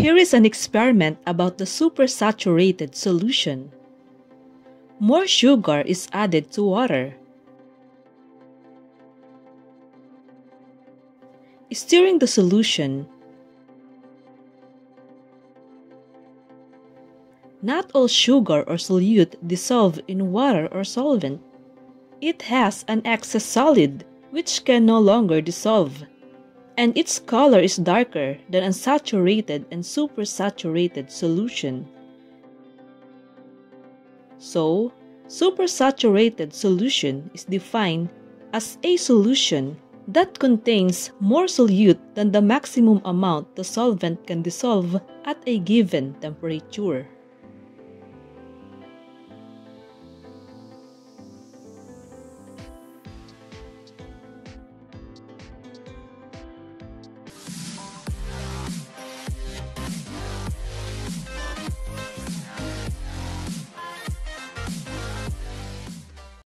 Here is an experiment about the supersaturated solution. More sugar is added to water. Stirring the solution. Not all sugar or solute dissolve in water or solvent. It has an excess solid which can no longer dissolve and its color is darker than unsaturated and supersaturated solution. So, supersaturated solution is defined as a solution that contains more solute than the maximum amount the solvent can dissolve at a given temperature.